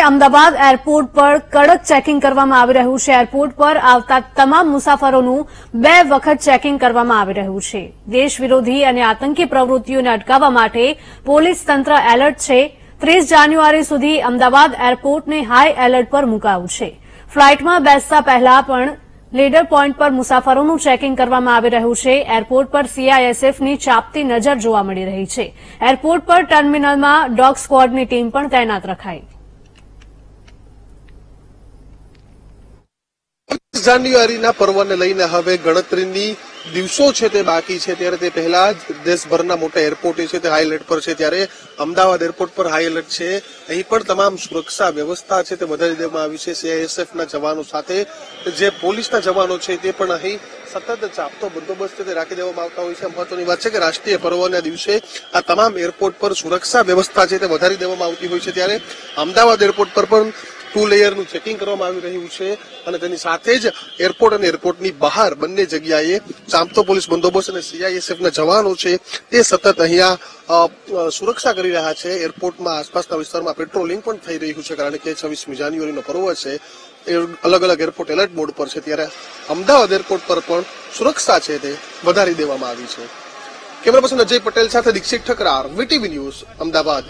કે અમદાવાદ એરપોર્ટ પર કડક ચેકિંગ કરવામાં આવી રહ્યું છે. એરપોર્ટ પર આવતા તમામ મુસાફરોનું બે વખત ચેકિંગ કરવામાં આવી રહ્યું છે. દેશ વિરોધી અને આતંકી પ્રવૃત્તિઓને અટકાવવા માટે પોલીસ તંત્ર એલર્ટ છે. ત્રીસ જાન્યુઆરી સુધી અમદાવાદ એરપોર્ટને હાઈ એલર્ટ પર મુકાયું છે. ફ્લાઇટમાં બેસતા પહેલા પણ લીડર પોઇન્ટ પર મુસાફરોનું ચેકિંગ કરવામાં આવી રહ્યું છે. એરપોર્ટ પર સીઆઈએસએફની ચાપતી નજર જોવા મળી રહી છે. એરપોર્ટ પર ટર્મિનલમાં ડોગ સ્ક્વોડની ટીમ પણ તૈનાત રખાઈ. જાન્યુઆરીના પર્વને લઈને હવે ગણતરીની દિવસો છે તે બાકી છે. ત્યારે તે પહેલા જ દેશભરના મોટા એરપોર્ટ છે તે હાઈ એલર્ટ પર છે. ત્યારે અમદાવાદ એરપોર્ટ પર હાઈ એલર્ટ છે. અહીં પણ તમામ સુરક્ષા વ્યવસ્થા છે તે વધારી દેવામાં આવી છે. સીઆઈએસએફના જવાનો સાથે જે પોલીસના જવાનો છે તે પણ અહીં સતત ચાપતો બંદોબસ્ત તે રાખી દેવામાં આવતા હોય છે. મહત્વની વાત છે કે રાષ્ટ્રીય પર્વના દિવસે આ તમામ એરપોર્ટ પર સુરક્ષા વ્યવસ્થા છે તે વધારી દેવામાં આવતી હોય છે. ત્યારે અમદાવાદ એરપોર્ટ પર પણ ટુ લેયરનું ચેકિંગ કરવામાં આવી રહ્યું છે અને તેની સાથે જ એરપોર્ટ અને એરપોર્ટની બહાર બંને જગ્યાએ ચાંપતો પોલીસ બંદોબસ્ત અને સીઆઈએસએફના જવાનો છે તે સતત અહીંયા સુરક્ષા કરી રહ્યા છે. એરપોર્ટમાં આસપાસના વિસ્તારમાં પેટ્રોલિંગ પણ થઈ રહ્યું છે કારણ કે છવ્વીસમી જાન્યુઆરીનો પર્વ છે. એ અલગ અલગ એરપોર્ટ એલર્ટ મોડ પર છે. ત્યારે અમદાવાદ એરપોર્ટ પર પણ સુરક્ષા છે તે વધારી દેવામાં આવી છે. કેમેરા પર્સન અજય પટેલ સાથે દીક્ષિત ઠકરાર, વીટીવી ન્યૂઝ, અમદાવાદ.